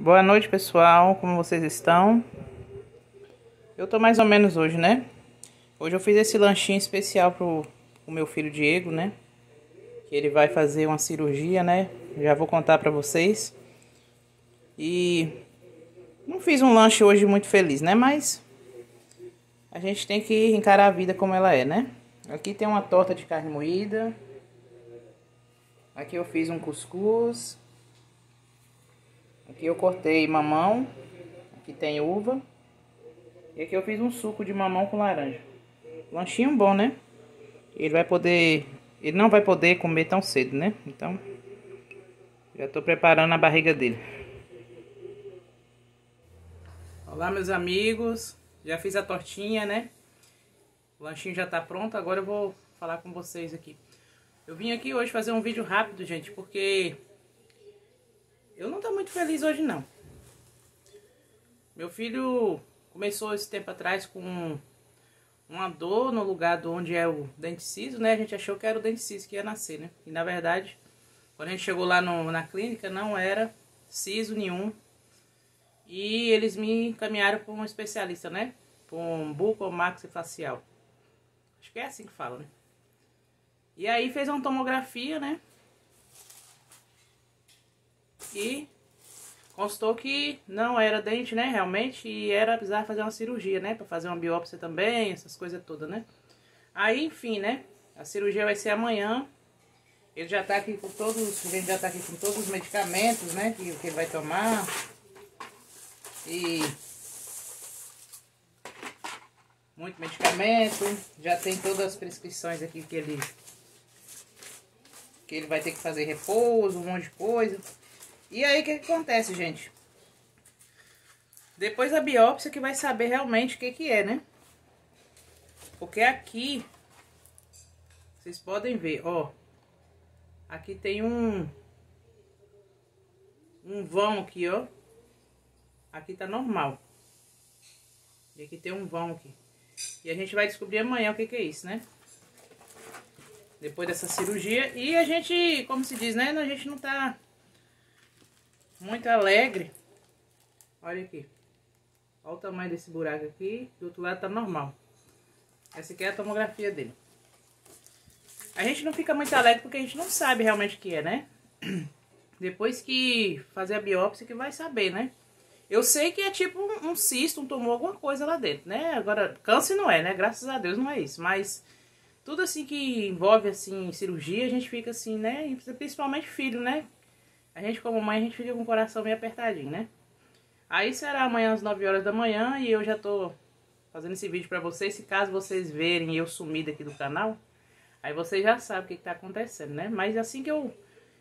Boa noite, pessoal. Como vocês estão? Eu tô mais ou menos hoje, né? Hoje eu fiz esse lanchinho especial pro, pro meu filho Diego, né? Que ele vai fazer uma cirurgia, né? Já vou contar pra vocês. E não fiz um lanche hoje muito feliz, né? Mas a gente tem que encarar a vida como ela é, né? Aqui tem uma torta de carne moída. Aqui eu fiz um cuscuz. Aqui eu cortei mamão. Aqui tem uva. E aqui eu fiz um suco de mamão com laranja. Lanchinho bom, né? Ele vai poder... Ele não vai poder comer tão cedo, né? Então, já tô preparando a barriga dele. Olá, meus amigos. Já fiz a tortinha, né? O lanchinho já tá pronto. Agora eu vou falar com vocês aqui. Eu vim aqui hoje fazer um vídeo rápido, gente, porque eu não tô muito feliz hoje, não. Meu filho começou esse tempo atrás com uma dor no lugar de onde é o dente ciso, né? A gente achou que era o dente ciso que ia nascer, né? E na verdade, quando a gente chegou lá no, na clínica, não era siso nenhum. E eles me encaminharam para um especialista, né? Para um bucomaxifacial. Acho que é assim que fala, né? E aí fez uma tomografia, né? E constou que não era dente, né, realmente, e era precisar fazer uma cirurgia, né, para fazer uma biópsia também, essas coisas todas, né. Aí, enfim, né, a cirurgia vai ser amanhã. Ele já tá aqui com todos, gente já tá aqui com todos os medicamentos, né, que, que ele vai tomar. E muito medicamento, já tem todas as prescrições aqui que ele que ele vai ter que fazer repouso, um monte de coisa. E aí, o que, que acontece, gente? Depois da biópsia que vai saber realmente o que que é, né? Porque aqui, vocês podem ver, ó. Aqui tem um... Um vão aqui, ó. Aqui tá normal. E aqui tem um vão aqui. E a gente vai descobrir amanhã o que que é isso, né? Depois dessa cirurgia. E a gente, como se diz, né? A gente não tá muito alegre. Olha aqui. Olha o tamanho desse buraco aqui. Do outro lado tá normal. Essa aqui é a tomografia dele. A gente não fica muito alegre porque a gente não sabe realmente o que é, né? Depois que fazer a biópsia que vai saber, né? Eu sei que é tipo um, um cisto, um tumor, alguma coisa lá dentro, né? Agora, câncer não é, né? Graças a Deus não é isso. Mas tudo assim que envolve, assim, cirurgia, a gente fica assim, né? Principalmente filho, né? A gente, como mãe, a gente fica com o coração meio apertadinho, né? Aí será amanhã às 9 horas da manhã e eu já tô fazendo esse vídeo pra vocês. Se caso vocês verem eu sumir aqui do canal, aí vocês já sabem o que, que tá acontecendo, né? Mas assim que eu,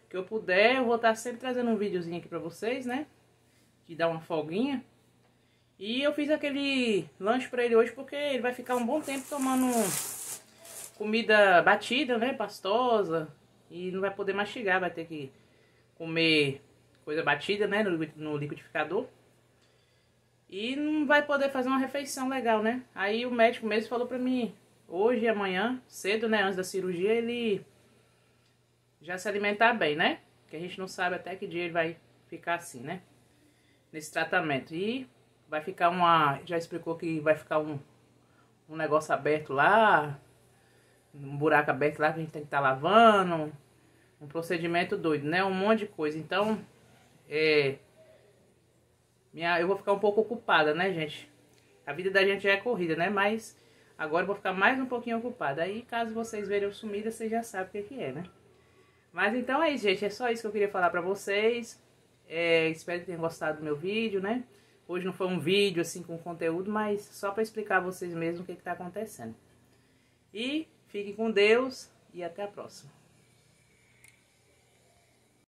que eu puder, eu vou estar tá sempre trazendo um videozinho aqui pra vocês, né? De dar uma folguinha. E eu fiz aquele lanche pra ele hoje porque ele vai ficar um bom tempo tomando comida batida, né? Pastosa. E não vai poder mastigar, vai ter que comer coisa batida, né, no, liquidificador. E não vai poder fazer uma refeição legal, né? Aí o médico mesmo falou pra mim, hoje e amanhã, cedo, né, antes da cirurgia, ele já se alimentar bem, né? Que a gente não sabe até que dia ele vai ficar assim, né? Nesse tratamento. E vai ficar uma... Já explicou que vai ficar um, um negócio aberto lá, um buraco aberto lá que a gente tem que estar tá lavando um procedimento doido, né? Um monte de coisa. Então, é... Minha, eu vou ficar um pouco ocupada, né, gente? A vida da gente já é corrida, né? Mas agora eu vou ficar mais um pouquinho ocupada. Aí, caso vocês verem eu sumida, vocês já sabem o que, que é, né? Mas então é isso, gente. É só isso que eu queria falar pra vocês. É, espero que tenham gostado do meu vídeo, né? Hoje não foi um vídeo, assim, com conteúdo, mas só pra explicar a vocês mesmo o que, que tá acontecendo. E fiquem com Deus e até a próxima.